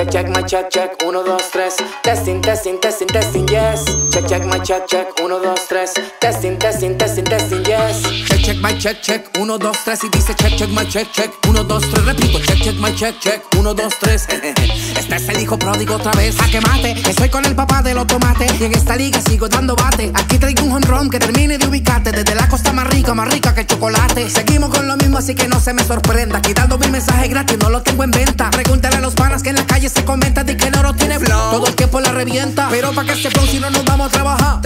Check, check, my check, check, 1, 2, 3 Testing, testing, testing, testing, yes. Check, check, my check, check, 1, 2, 3 Testing, testing, testing, testing, yes. Check, check, my check, check, 1, 2, 3 Y dice check, check, my check, check, 1, 2, 3 Repito, check, check, my check, check, 1, 2, 3 Este es el hijo pródigo otra vez A que mate, que soy con el papá de los tomates Y en esta liga sigo dando bate Aquí traigo un home run que termine de ubicarte Desde la costa más rica, más rica que el chocolate Seguimos con lo mismo así que no se me sorprenda Aquí dando mi mensaje gratis, no lo tengo en venta Pregúntale a los panas que en la calle se comenta de que el oro tiene flow. Todo el tiempo la revienta. Pero para que este flow, si no nos vamos a trabajar.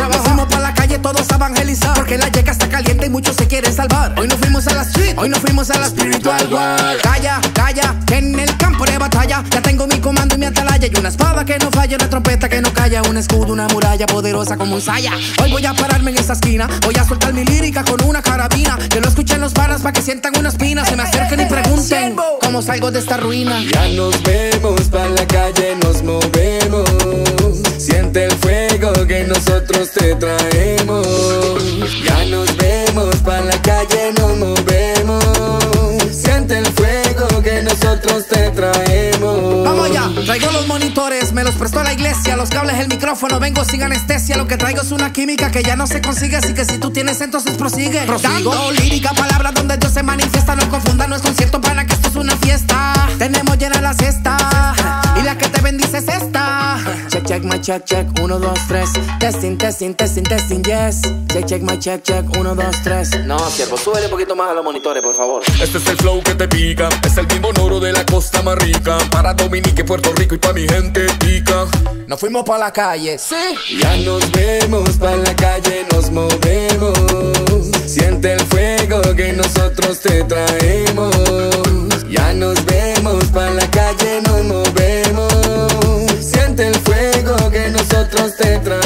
Porque la yeca está caliente y muchos se quieren salvar. Hoy nos fuimos a la street, hoy nos fuimos a la spiritual world. Calla, calla, que en el campo de batalla ya tengo mi comando y mi atalaya. Y una espada que no falla, una trompeta que no calla. Un escudo, una muralla poderosa como un saya. Hoy voy a pararme en esa esquina. Voy a soltar mi lírica con una carabina. Que lo escuchen los panas para que sientan una espina. Se me acerquen y pregunten cómo salgo de esta ruina. Ya nos vemos para la calle, nos movemos. Siente el fuego que nosotros te traemos. Ya nos vemos para la calle, nos movemos. Siente el fuego que nosotros te traemos. Vamos allá, traigo los monitores, me los prestó la iglesia, los cables, el micrófono, vengo sin anestesia. Lo que traigo es una química que ya no se consigue, así que si tú tienes entonces prosigue. Dando lírica, palabra donde Dios se manifiesta, no confunda, no es concierto para que esto es una fiesta. Tenemos llena la cesta Check, my check, check, 1, 2, 3 Testing, testing, testing, testing, yes Check, check, my check, check, 1, 2, 3 No, siervo, súbele un poquito más a los monitores, por favor. Este es el flow que te pica, es el bimbo noro de la costa más rica. Para Dominique, Puerto Rico y pa' mi gente pica. Nos fuimos para la calle, sí. Ya nos vemos para la calle, nos movemos. Siente el fuego que nosotros te traemos. Ya nos vemos para la calle, nos movemos.